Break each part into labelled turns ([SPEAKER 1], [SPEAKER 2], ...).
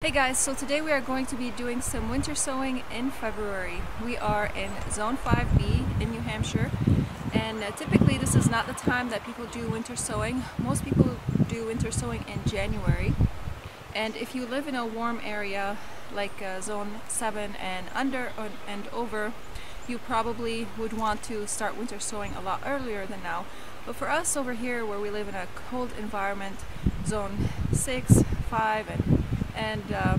[SPEAKER 1] Hey guys, so today we are going to be doing some winter sowing in February. We are in Zone 5B in New Hampshire and uh, typically this is not the time that people do winter sowing. Most people do winter sowing in January and if you live in a warm area like uh, Zone 7 and under and over you probably would want to start winter sowing a lot earlier than now. But for us over here where we live in a cold environment, Zone 6, 5 and and uh,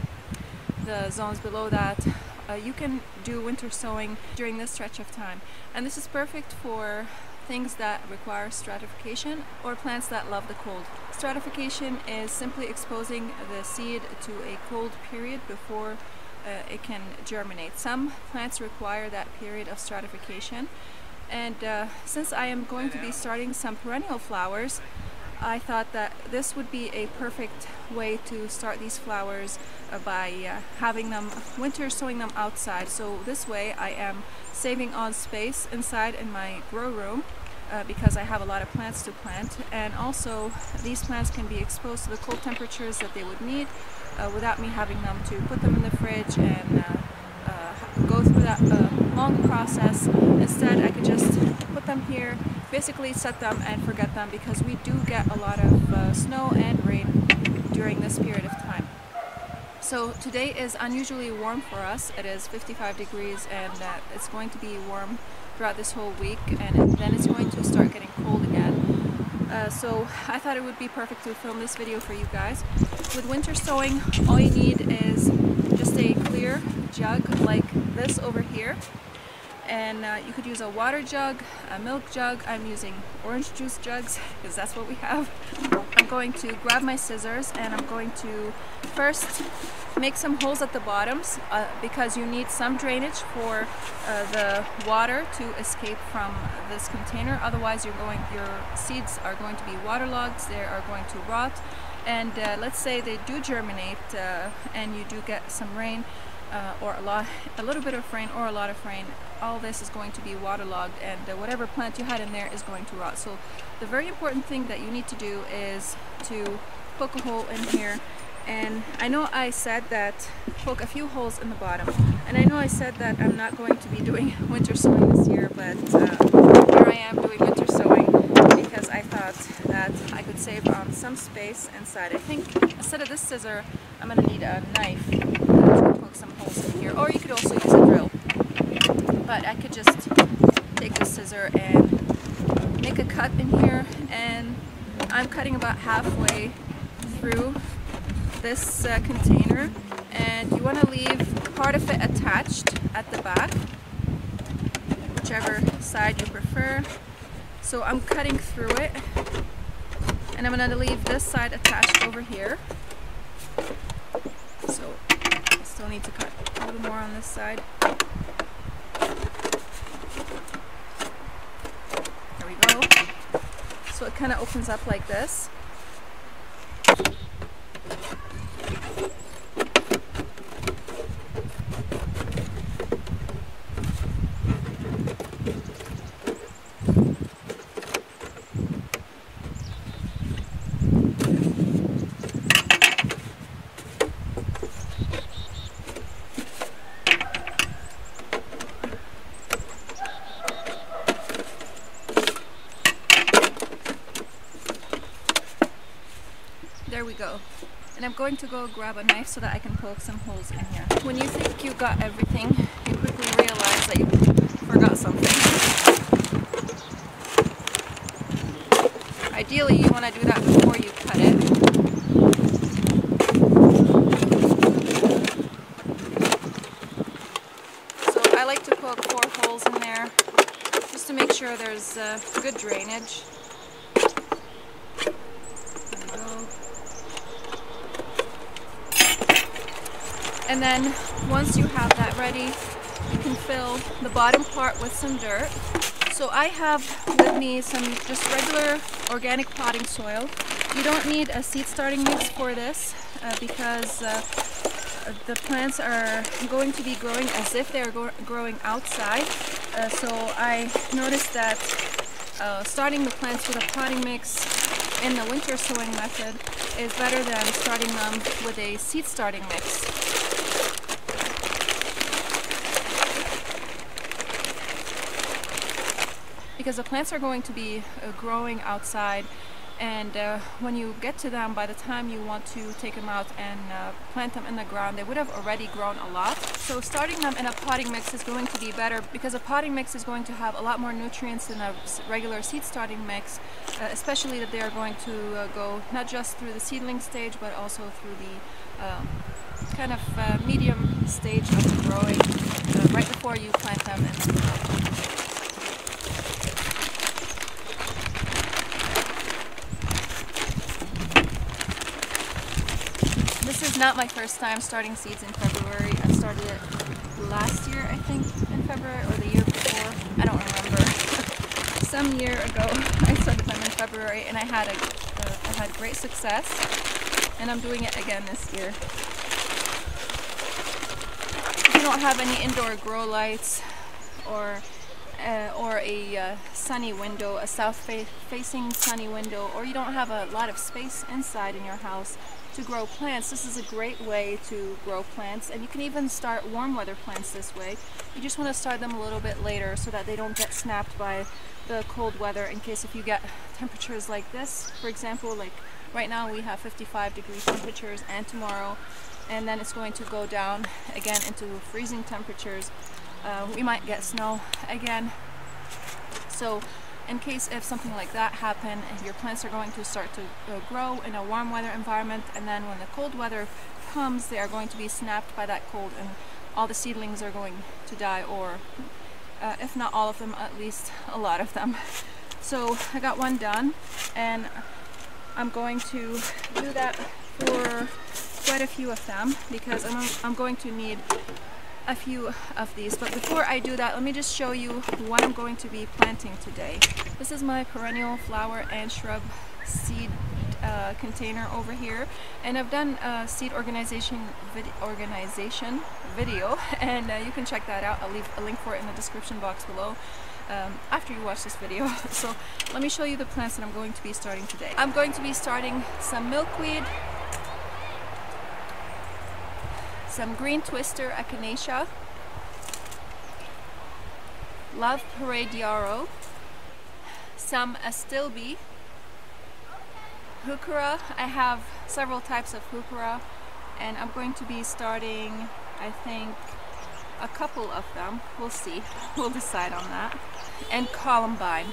[SPEAKER 1] the zones below that, uh, you can do winter sowing during this stretch of time. And this is perfect for things that require stratification or plants that love the cold. Stratification is simply exposing the seed to a cold period before uh, it can germinate. Some plants require that period of stratification and uh, since I am going to be starting some perennial flowers I thought that this would be a perfect way to start these flowers uh, by uh, having them winter sowing them outside. So this way I am saving on space inside in my grow room uh, because I have a lot of plants to plant. And also these plants can be exposed to the cold temperatures that they would need uh, without me having them to put them in the fridge and uh, uh, go through that long process. Instead I could just put them here basically set them and forget them because we do get a lot of uh, snow and rain during this period of time. So today is unusually warm for us. It is 55 degrees and uh, it's going to be warm throughout this whole week and then it's going to start getting cold again. Uh, so I thought it would be perfect to film this video for you guys. With winter sowing, all you need is just a clear jug like this over here and uh, you could use a water jug, a milk jug. I'm using orange juice jugs because that's what we have. I'm going to grab my scissors and I'm going to first make some holes at the bottoms uh, because you need some drainage for uh, the water to escape from this container otherwise you're going your seeds are going to be waterlogged they are going to rot and uh, let's say they do germinate uh, and you do get some rain uh, or a lot, a little bit of rain or a lot of rain, all this is going to be waterlogged and uh, whatever plant you had in there is going to rot. So the very important thing that you need to do is to poke a hole in here and I know I said that poke a few holes in the bottom and I know I said that I'm not going to be doing winter sowing this year but uh, here I am doing winter sowing because I thought that I could save some space inside. I think instead of this scissor I'm going to need a knife poke some holes in here. Or you could also use a drill. But I could just take the scissor and make a cut in here. And I'm cutting about halfway through this uh, container. And you want to leave part of it attached at the back, whichever side you prefer. So I'm cutting through it and I'm going to leave this side attached over here. So still need to cut a little more on this side. There we go. So it kind of opens up like this. There we go. And I'm going to go grab a knife so that I can poke some holes in here. When you think you got everything, you quickly realize that you forgot something. Ideally, you want to do that before you cut it. So I like to poke four holes in there just to make sure there's uh, good drainage. And then once you have that ready, you can fill the bottom part with some dirt. So I have with me some just regular organic potting soil. You don't need a seed starting mix for this uh, because uh, the plants are going to be growing as if they're growing outside. Uh, so I noticed that uh, starting the plants with a potting mix in the winter sowing method is better than starting them with a seed starting mix. Because the plants are going to be uh, growing outside and uh, when you get to them by the time you want to take them out and uh, plant them in the ground they would have already grown a lot so starting them in a potting mix is going to be better because a potting mix is going to have a lot more nutrients than a regular seed starting mix uh, especially that they are going to uh, go not just through the seedling stage but also through the um, kind of uh, medium stage of growing uh, right before you plant them in the ground. Not my first time starting seeds in February. I started it last year, I think, in February, or the year before. I don't remember. Some year ago, I started them in February, and I had a, uh, I had great success. And I'm doing it again this year. If you don't have any indoor grow lights, or uh, or a uh, sunny window, a south fa facing sunny window, or you don't have a lot of space inside in your house, to grow plants, this is a great way to grow plants and you can even start warm weather plants this way. You just want to start them a little bit later so that they don't get snapped by the cold weather in case if you get temperatures like this. For example, like right now we have 55 degree temperatures and tomorrow and then it's going to go down again into freezing temperatures. Uh, we might get snow again. So in case if something like that happen, your plants are going to start to uh, grow in a warm weather environment and then when the cold weather comes they are going to be snapped by that cold and all the seedlings are going to die or uh, if not all of them at least a lot of them. So I got one done and I'm going to do that for quite a few of them because I'm, I'm going to need a few of these but before I do that let me just show you what I'm going to be planting today. This is my perennial flower and shrub seed uh, container over here and I've done a seed organization vid organization video and uh, you can check that out. I'll leave a link for it in the description box below um, after you watch this video. So let me show you the plants that I'm going to be starting today. I'm going to be starting some milkweed some green twister echinacea, love parade yarrow, some astilbe, heuchera. I have several types of heuchera and I'm going to be starting I think a couple of them. We'll see. We'll decide on that. And columbine.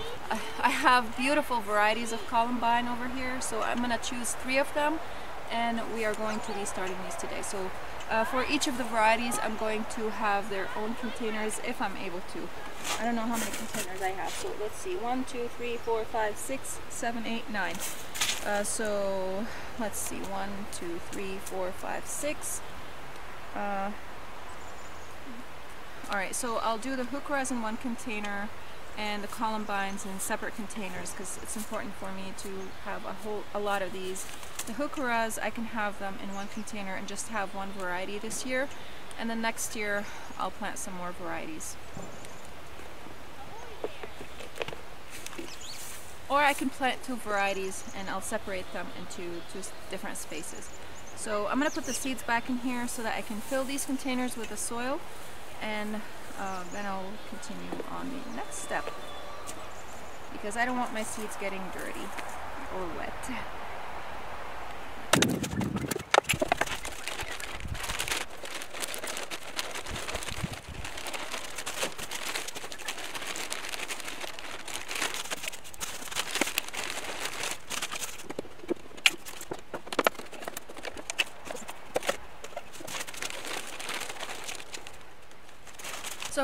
[SPEAKER 1] I have beautiful varieties of columbine over here so I'm going to choose three of them and we are going to be starting these today. So uh, for each of the varieties, I'm going to have their own containers if I'm able to. I don't know how many containers I have, so let's see. One, two, three, four, five, six, seven, eight, nine. Uh, so let's see. One, two, three, four, five, six. Uh, all right, so I'll do the heucheras in one container and the columbines in separate containers because it's important for me to have a whole a lot of these the heucheras, I can have them in one container and just have one variety this year. And then next year, I'll plant some more varieties. Or I can plant two varieties and I'll separate them into two different spaces. So I'm going to put the seeds back in here so that I can fill these containers with the soil and uh, then I'll continue on the next step because I don't want my seeds getting dirty or wet. So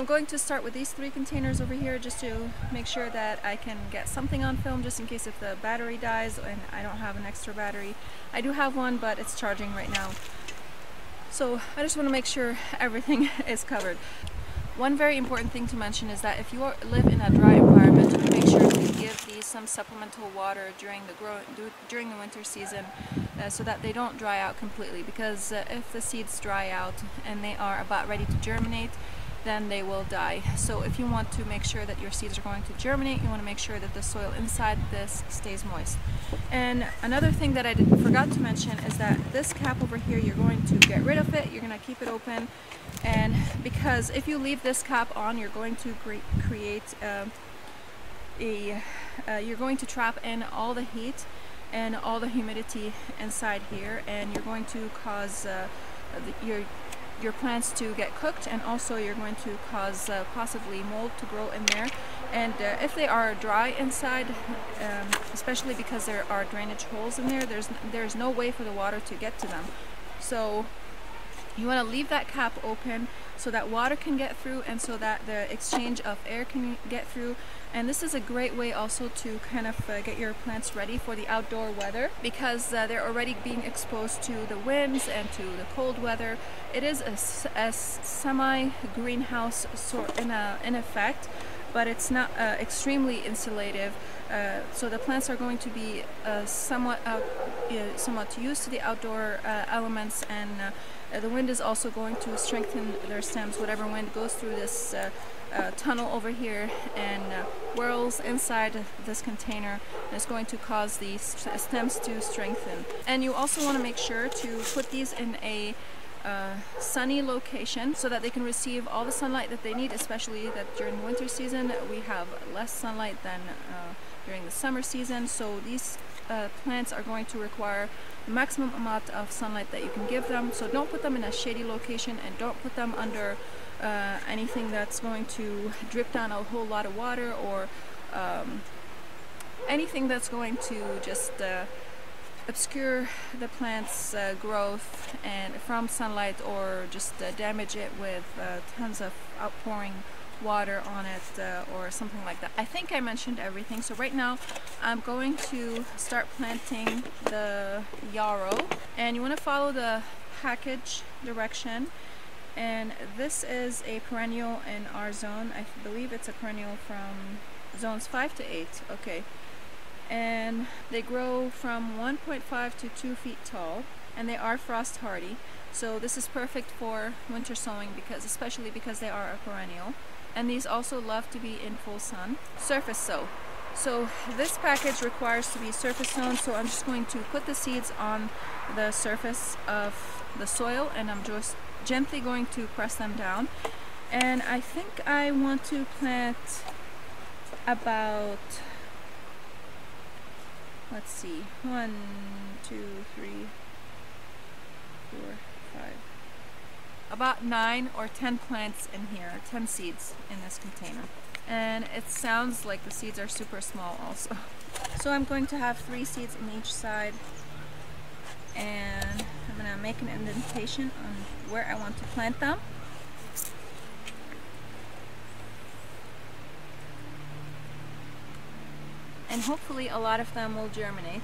[SPEAKER 1] I'm going to start with these three containers over here just to make sure that I can get something on film just in case if the battery dies and I don't have an extra battery. I do have one but it's charging right now. So I just want to make sure everything is covered. One very important thing to mention is that if you are, live in a dry environment, make sure to give these some supplemental water during the grow, during the winter season uh, so that they don't dry out completely because uh, if the seeds dry out and they are about ready to germinate, then they will die. So if you want to make sure that your seeds are going to germinate, you want to make sure that the soil inside this stays moist. And another thing that I did, forgot to mention is that this cap over here, you're going to get rid of it, you're going to keep it open, and because if you leave this cap on, you're going to create uh, a, uh, you're going to trap in all the heat and all the humidity inside here, and you're going to cause uh, the, your your plants to get cooked and also you're going to cause uh, possibly mold to grow in there. And uh, if they are dry inside um, especially because there are drainage holes in there there's there's no way for the water to get to them. So you want to leave that cap open so that water can get through and so that the exchange of air can get through and this is a great way also to kind of uh, get your plants ready for the outdoor weather because uh, they're already being exposed to the winds and to the cold weather it is a, a semi greenhouse sort in, a, in effect but it's not uh, extremely insulative. Uh, so the plants are going to be uh, somewhat out, somewhat used to the outdoor uh, elements, and uh, the wind is also going to strengthen their stems. Whatever wind goes through this uh, tunnel over here and whirls inside this container is going to cause the stems to strengthen. And you also want to make sure to put these in a uh, sunny location so that they can receive all the sunlight that they need, especially that during winter season we have less sunlight than uh, during the summer season. So these uh, plants are going to require the maximum amount of sunlight that you can give them. So don't put them in a shady location and don't put them under uh, anything that's going to drip down a whole lot of water or um, anything that's going to just uh, obscure the plant's uh, growth and from sunlight or just uh, damage it with uh, tons of outpouring water on it uh, or something like that. I think I mentioned everything so right now I'm going to start planting the yarrow and you want to follow the package direction and this is a perennial in our zone. I believe it's a perennial from zones 5 to 8. Okay and they grow from 1.5 to 2 feet tall and they are frost hardy so this is perfect for winter sowing because especially because they are a perennial and these also love to be in full sun. Surface sow so this package requires to be surface sown so I'm just going to put the seeds on the surface of the soil and I'm just gently going to press them down. And I think I want to plant about let's see, one, two, three, four, five, about nine or ten plants in here, ten seeds in this container. And it sounds like the seeds are super small also. So I'm going to have three seeds in each side and I'm going to make an indentation on where I want to plant them. and hopefully a lot of them will germinate.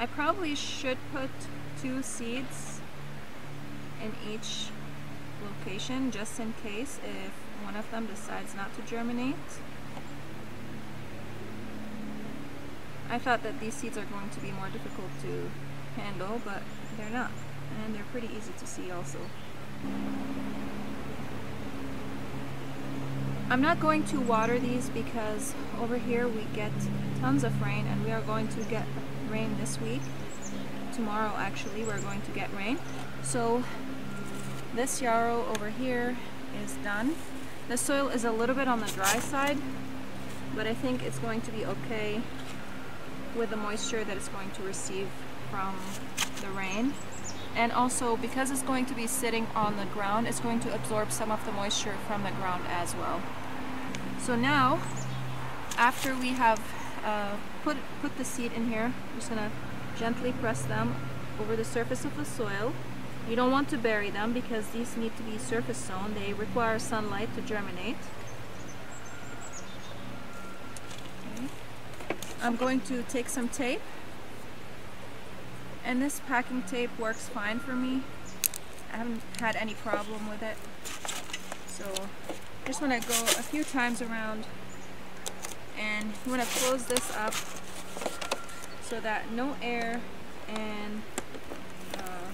[SPEAKER 1] I probably should put two seeds in each location just in case if one of them decides not to germinate. I thought that these seeds are going to be more difficult to handle, but they're not. And they're pretty easy to see also. I'm not going to water these because over here we get tons of rain and we are going to get rain this week. Tomorrow actually we're going to get rain. So this yarrow over here is done. The soil is a little bit on the dry side but I think it's going to be okay with the moisture that it's going to receive from the rain and also because it's going to be sitting on the ground it's going to absorb some of the moisture from the ground as well so now after we have uh, put put the seed in here I'm just gonna gently press them over the surface of the soil you don't want to bury them because these need to be surface sown they require sunlight to germinate okay. I'm going to take some tape and this packing tape works fine for me. I haven't had any problem with it. So just want to go a few times around and you want to close this up so that no air and uh,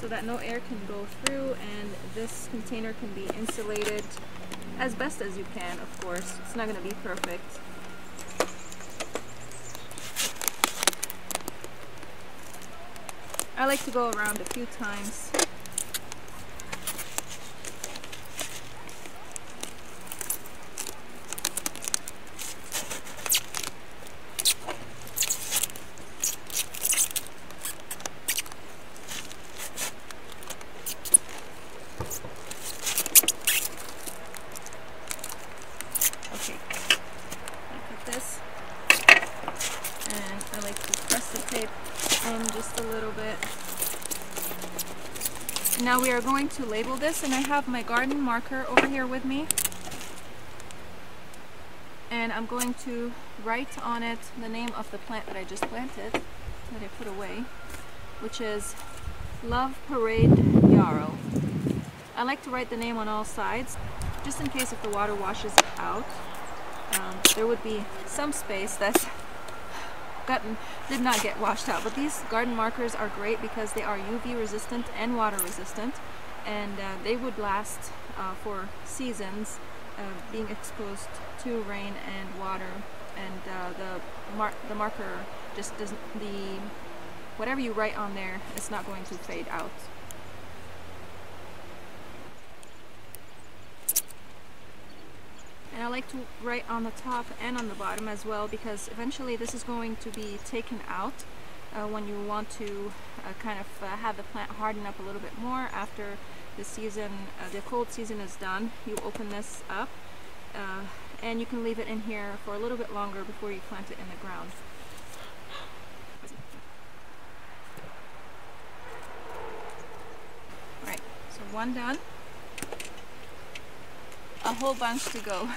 [SPEAKER 1] so that no air can go through and this container can be insulated as best as you can of course. It's not going to be perfect. I like to go around a few times just a little bit. Now we are going to label this and I have my garden marker over here with me. And I'm going to write on it the name of the plant that I just planted, that I put away, which is Love Parade Yarrow. I like to write the name on all sides, just in case if the water washes it out. Um, there would be some space that's gotten did not get washed out. But these garden markers are great because they are UV resistant and water resistant. And uh, they would last uh, for seasons uh, being exposed to rain and water. And uh, the mar the marker just doesn't the whatever you write on there it's not going to fade out And I like to write on the top and on the bottom as well because eventually this is going to be taken out uh, when you want to uh, kind of uh, have the plant harden up a little bit more after the season, uh, the cold season is done. You open this up uh, and you can leave it in here for a little bit longer before you plant it in the ground. Alright, so one done a whole bunch to go.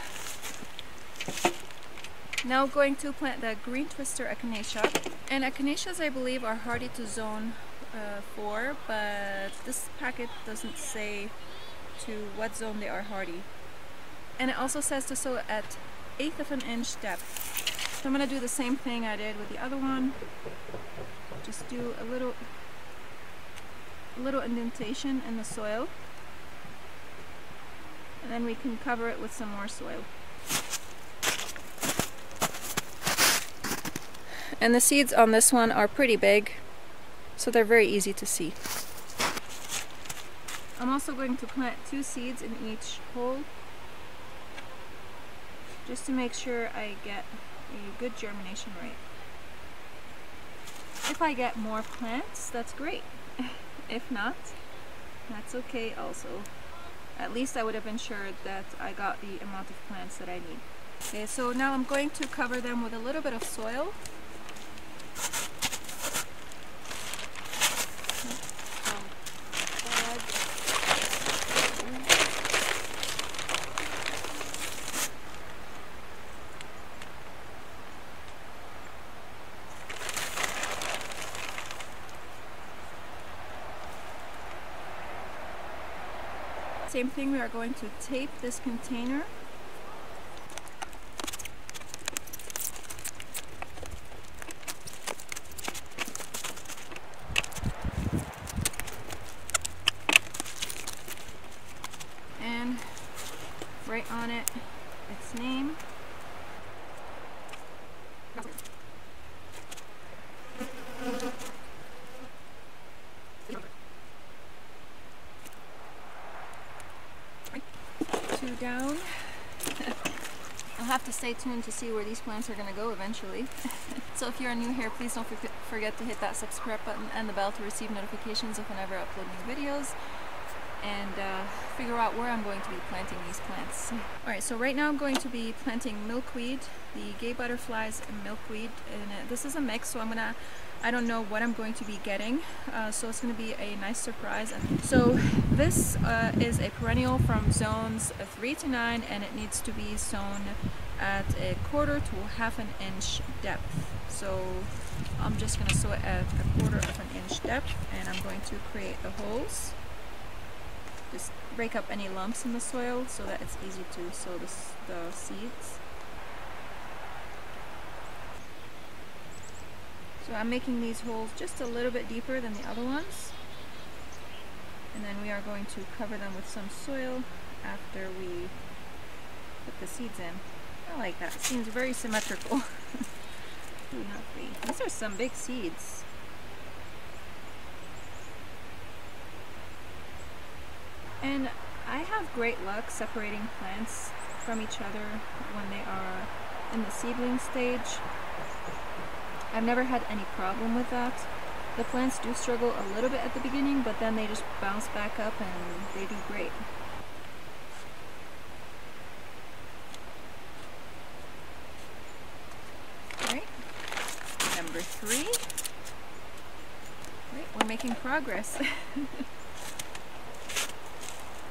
[SPEAKER 1] Now going to plant the green twister echinacea. And echinaceas I believe are hardy to zone uh, 4, but this packet doesn't say to what zone they are hardy. And it also says to sow at eighth of an inch depth. So I'm going to do the same thing I did with the other one. Just do a little, a little indentation in the soil and then we can cover it with some more soil. And the seeds on this one are pretty big, so they're very easy to see. I'm also going to plant two seeds in each hole, just to make sure I get a good germination rate. If I get more plants, that's great. if not, that's okay also at least I would have ensured that I got the amount of plants that I need. Okay, so now I'm going to cover them with a little bit of soil Same thing, we are going to tape this container and write on it its name down. I'll have to stay tuned to see where these plants are going to go eventually. so if you're new here, please don't forget to hit that subscribe button and the bell to receive notifications of whenever I upload new videos and uh, figure out where I'm going to be planting these plants. Alright, so right now I'm going to be planting milkweed, the gay butterflies and milkweed, and uh, this is a mix, so I'm gonna I don't know what I'm going to be getting, uh, so it's going to be a nice surprise. And so this uh, is a perennial from zones 3 to 9 and it needs to be sown at a quarter to half an inch depth. So I'm just going to sow it at a quarter of an inch depth and I'm going to create the holes. Just break up any lumps in the soil so that it's easy to sow the, the seeds. So I'm making these holes just a little bit deeper than the other ones. And then we are going to cover them with some soil after we put the seeds in. I like that. Seems very symmetrical. These are some big seeds. And I have great luck separating plants from each other when they are in the seedling stage. I've never had any problem with that. The plants do struggle a little bit at the beginning, but then they just bounce back up and they do great. Right, number three. Right, we're making progress.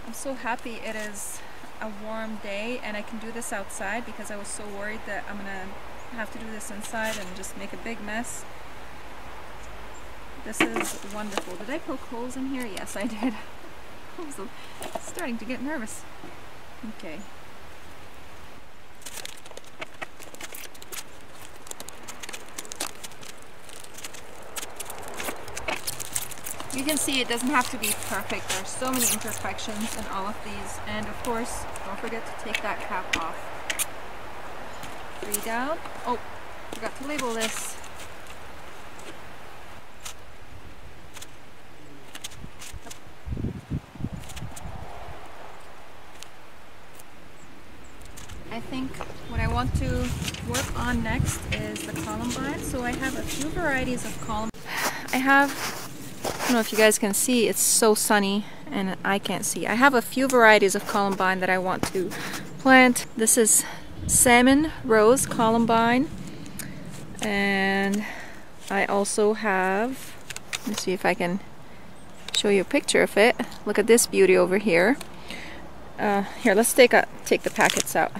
[SPEAKER 1] I'm so happy it is a warm day and I can do this outside because I was so worried that I'm gonna have to do this inside and just make a big mess. This is wonderful. Did I poke holes in here? Yes, I did. I'm starting to get nervous. Okay. You can see it doesn't have to be perfect. There are so many imperfections in all of these. And of course, don't forget to take that cap off. Three down. Oh, forgot to label this. I think what I want to work on next is the columbine. So I have a few varieties of columbine. I have don't know if you guys can see, it's so sunny and I can't see. I have a few varieties of columbine that I want to plant. This is salmon rose columbine and I also have, let me see if I can show you a picture of it. Look at this beauty over here. Uh, here, let's take a take the packets out.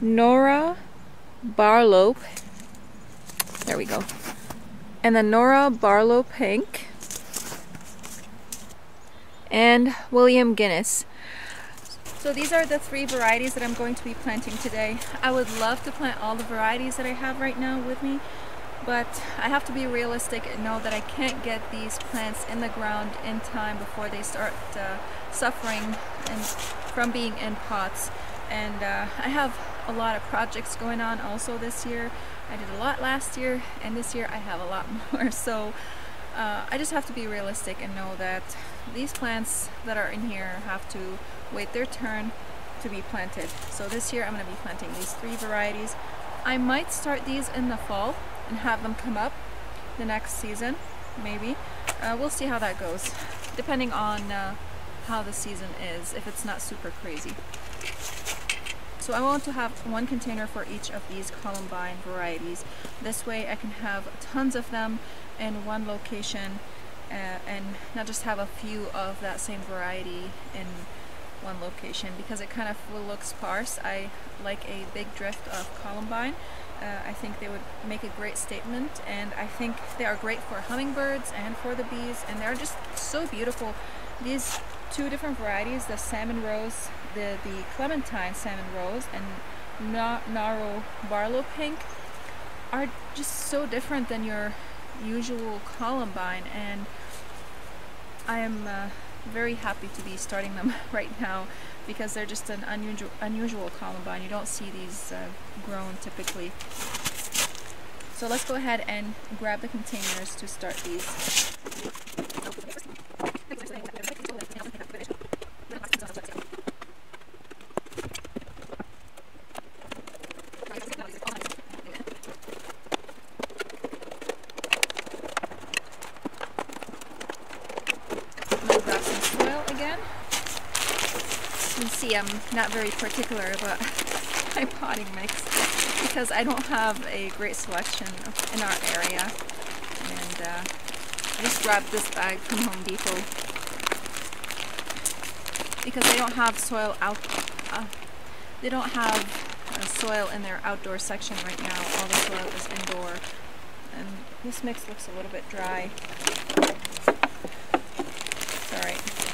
[SPEAKER 1] Nora Barlow. There we go. And the Nora Barlow Pink and William Guinness. So these are the three varieties that I'm going to be planting today. I would love to plant all the varieties that I have right now with me, but I have to be realistic and know that I can't get these plants in the ground in time before they start uh, suffering and from being in pots. And uh, I have a lot of projects going on also this year. I did a lot last year and this year I have a lot more. So uh, I just have to be realistic and know that these plants that are in here have to wait their turn to be planted. So this year I'm going to be planting these three varieties. I might start these in the fall and have them come up the next season, maybe. Uh, we'll see how that goes, depending on uh, how the season is, if it's not super crazy. So I want to have one container for each of these columbine varieties. This way I can have tons of them in one location uh, and not just have a few of that same variety in one location because it kind of will look sparse. I like a big drift of columbine. Uh, I think they would make a great statement and I think they are great for hummingbirds and for the bees and they're just so beautiful. These two different varieties, the salmon rose, the, the clementine salmon rose and Nora Barlow pink are just so different than your usual columbine and I am uh, very happy to be starting them right now because they're just an unusual, unusual columbine. You don't see these uh, grown typically. So let's go ahead and grab the containers to start these. see I'm not very particular about my potting mix because I don't have a great selection in our area. And uh, I just grabbed this bag from Home Depot because they don't have soil out uh, they don't have uh, soil in their outdoor section right now. All the soil is indoor. And this mix looks a little bit dry. It's alright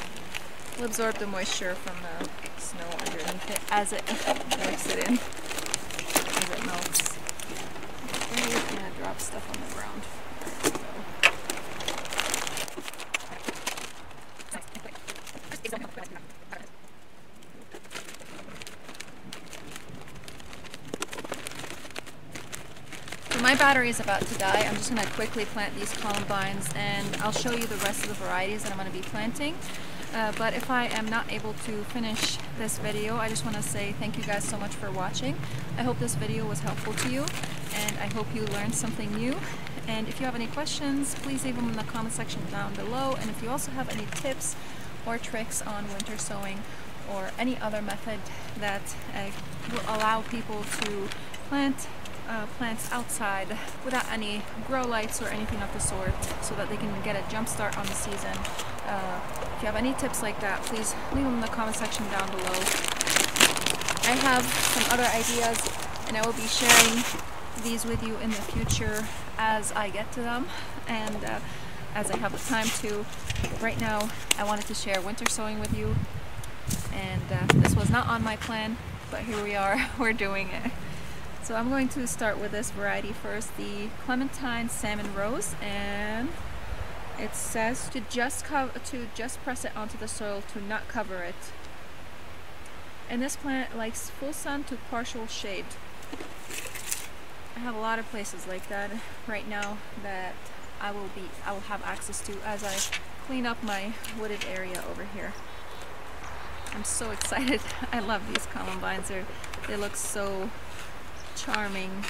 [SPEAKER 1] will absorb the moisture from the as it works it in, as it melts. I'm gonna drop stuff on the ground. my battery is about to die. I'm just going to quickly plant these columbines and I'll show you the rest of the varieties that I'm going to be planting. Uh, but if I am not able to finish this video, I just want to say thank you guys so much for watching. I hope this video was helpful to you and I hope you learned something new. And if you have any questions, please leave them in the comment section down below. And if you also have any tips or tricks on winter sowing or any other method that uh, will allow people to plant uh, plants outside without any grow lights or anything of the sort so that they can get a jump start on the season. Uh, if you have any tips like that, please leave them in the comment section down below. I have some other ideas and I will be sharing these with you in the future as I get to them and uh, as I have the time to. Right now I wanted to share winter sowing with you and uh, this was not on my plan but here we are, we're doing it. So I'm going to start with this variety first, the Clementine Salmon Rose, and it says to just cover to just press it onto the soil to not cover it. And this plant likes full sun to partial shade. I have a lot of places like that right now that I will be I will have access to as I clean up my wooded area over here. I'm so excited. I love these columbines. They're, they look so charming.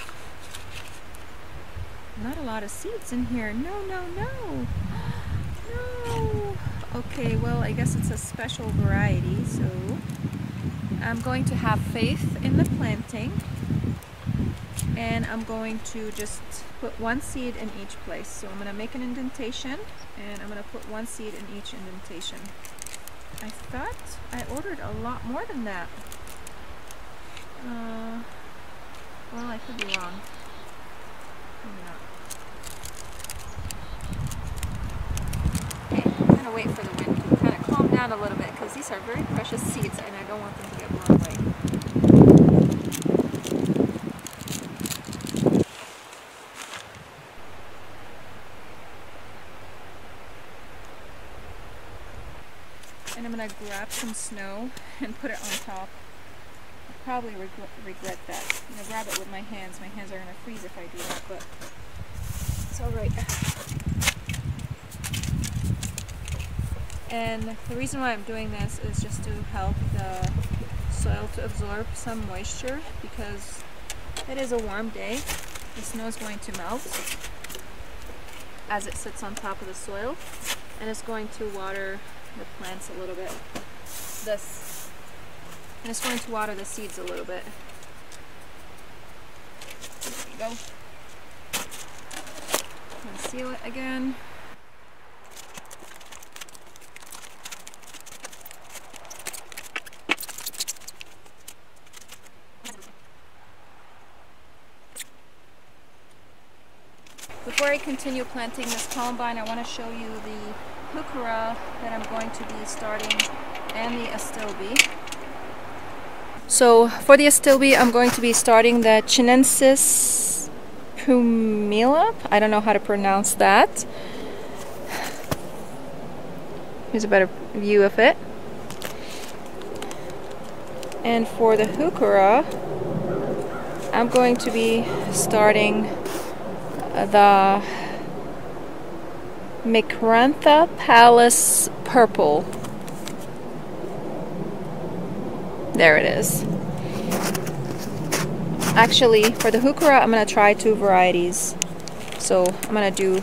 [SPEAKER 1] Not a lot of seeds in here. No, no, no. No. Okay, well, I guess it's a special variety, so I'm going to have faith in the planting. And I'm going to just put one seed in each place. So I'm going to make an indentation, and I'm going to put one seed in each indentation. I thought I ordered a lot more than that. Uh, well, I could be wrong. Maybe not. Okay, I'm gonna wait for the wind to kind of calm down a little bit because these are very precious seeds and I don't want them to get blown away. And I'm gonna grab some snow and put it on top probably regret, regret that. I'm gonna grab it with my hands. My hands are gonna freeze if I do that, but it's alright. And the reason why I'm doing this is just to help the soil to absorb some moisture because it is a warm day. The snow is going to melt as it sits on top of the soil and it's going to water the plants a little bit. This and just going to water the seeds a little bit. There you go. I'm seal it again. Before I continue planting this columbine, I want to show you the heuchera that I'm going to be starting and the astilbe. So for the astilbe, I'm going to be starting the Chinensis pumila. I don't know how to pronounce that. Here's a better view of it. And for the heuchera, I'm going to be starting uh, the Micrantha Palace Purple. There it is. Actually, for the heuchera, I'm going to try two varieties. So I'm going to do,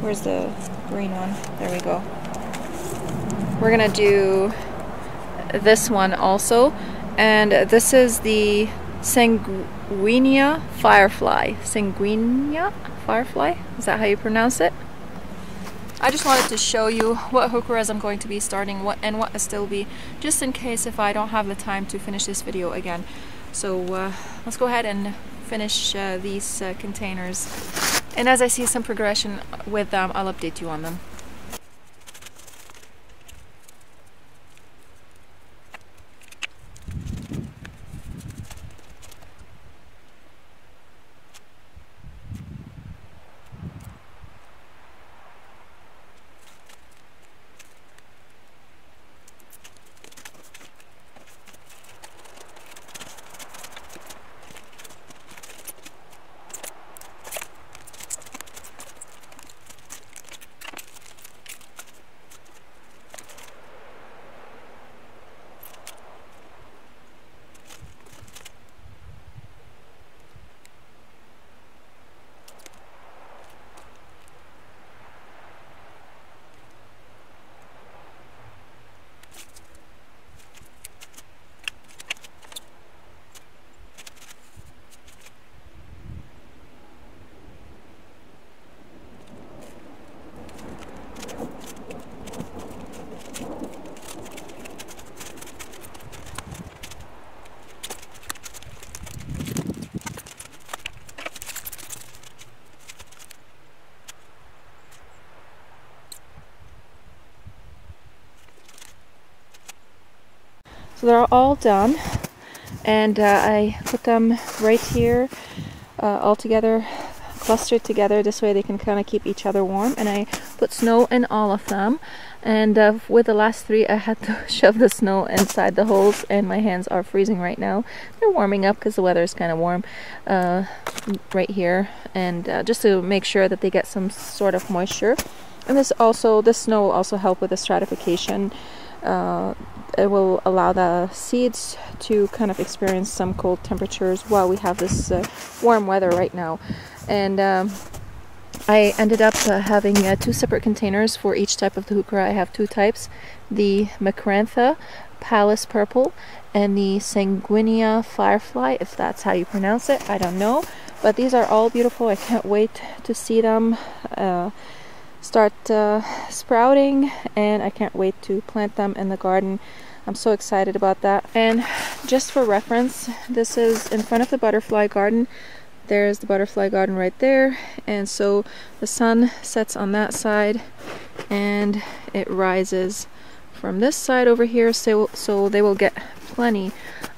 [SPEAKER 1] where's the green one? There we go. We're going to do this one also. And this is the Sanguinea Firefly. Sanguinea Firefly? Is that how you pronounce it? I just wanted to show you what heucheras I'm going to be starting what and what astilbe, just in case if I don't have the time to finish this video again. So uh, let's go ahead and finish uh, these uh, containers and as I see some progression with them I'll update you on them. They're all done. And uh, I put them right here uh, all together clustered together. This way they can kind of keep each other warm. And I put snow in all of them. And uh, with the last three I had to shove the snow inside the holes. And my hands are freezing right now. They're warming up because the weather is kind of warm uh, right here. And uh, just to make sure that they get some sort of moisture. And this also this snow will also help with the stratification uh, it will allow the seeds to kind of experience some cold temperatures while we have this uh, warm weather right now and um, I ended up uh, having uh, two separate containers for each type of the heuchera. I have two types, the Macrantha Palace Purple and the Sanguinea Firefly, if that's how you pronounce it, I don't know. But these are all beautiful, I can't wait to see them uh, start uh, sprouting and I can't wait to plant them in the garden. I'm so excited about that. And just for reference, this is in front of the butterfly garden there's the butterfly garden right there and so the sun sets on that side and it rises from this side over here so, so they will get plenty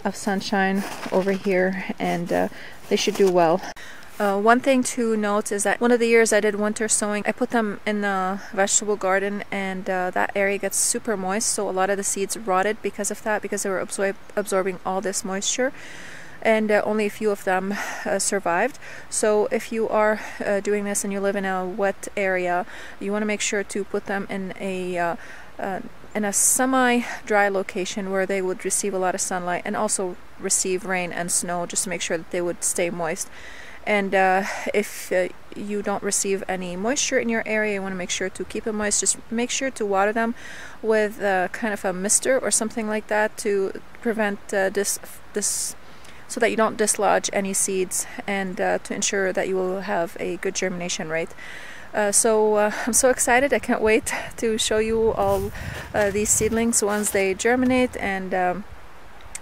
[SPEAKER 1] of sunshine over here and uh, they should do well. Uh, one thing to note is that one of the years I did winter sowing, I put them in the vegetable garden and uh, that area gets super moist so a lot of the seeds rotted because of that because they were absor absorbing all this moisture and uh, only a few of them uh, survived. So if you are uh, doing this and you live in a wet area, you want to make sure to put them in a uh, uh, in a semi-dry location where they would receive a lot of sunlight and also receive rain and snow just to make sure that they would stay moist. And uh, if you don't receive any moisture in your area, you want to make sure to keep them moist. Just make sure to water them with kind of a mister or something like that to prevent this this so that you don't dislodge any seeds and uh, to ensure that you will have a good germination rate. Uh, so uh, I'm so excited, I can't wait to show you all uh, these seedlings once they germinate and um,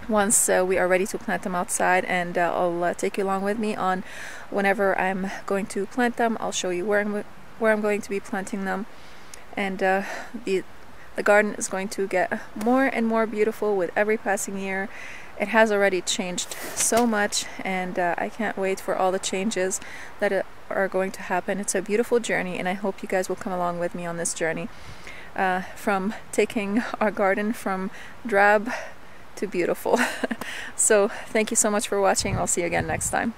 [SPEAKER 1] once uh, we are ready to plant them outside and uh, I'll take you along with me on whenever I'm going to plant them. I'll show you where I'm, where I'm going to be planting them. And the, the garden is going to get more and more beautiful with every passing year it has already changed so much and uh, I can't wait for all the changes that are going to happen. It's a beautiful journey and I hope you guys will come along with me on this journey uh, from taking our garden from drab to beautiful. so thank you so much for watching. I'll see you again next time.